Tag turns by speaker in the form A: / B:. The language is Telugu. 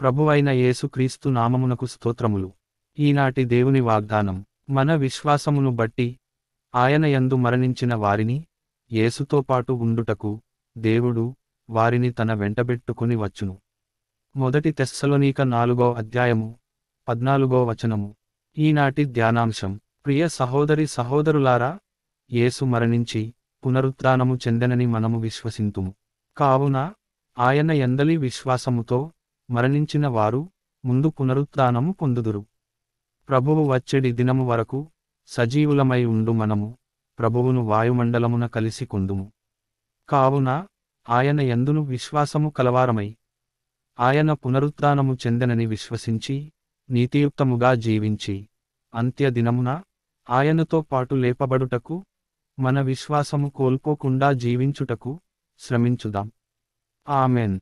A: ప్రభువైన యేసుక్రీస్తు నామమునకు స్తోత్రములు. ఈనాటి దేవుని వాగ్దానం మన విశ్వాసమును బట్టి ఆయన యందు మరణించిన వారిని యేసుతో పాటు ఉండుటకు దేవుడు వారిని తన వెంటబెట్టుకుని వచ్చును. మొదటి తెస్సలోనీక నాలుగో అధ్యాయము పద్నాలుగో వచనము. ఈనాటి ధ్యానాంశం ప్రియ సహోదరి సహోదరులారా యేసు మరణించి పునరుత్నము చెందనని మనము విశ్వసింతుము. కావున ఆయన ఎందలి విశ్వాసముతో మరణించిన వారు ముందు పునరుత్నము పొందుదురు. ప్రభువు వచ్చెడి దినము వరకు సజీవులమై ఉండు మనము ప్రభువును వాయుమండలమున కలిసి కొందుము. కావున ఆయన ఎందును విశ్వాసము కలవారమై ఆయన పునరుత్నము చెందనని విశ్వసించి నీతియుక్తముగా జీవించి అంత్యదినమున ఆయనతో పాటు లేపబడుటకు మన విశ్వాసము కోల్పోకుండా జీవించుటకు శ్రమించుదాం. ఆమెన్.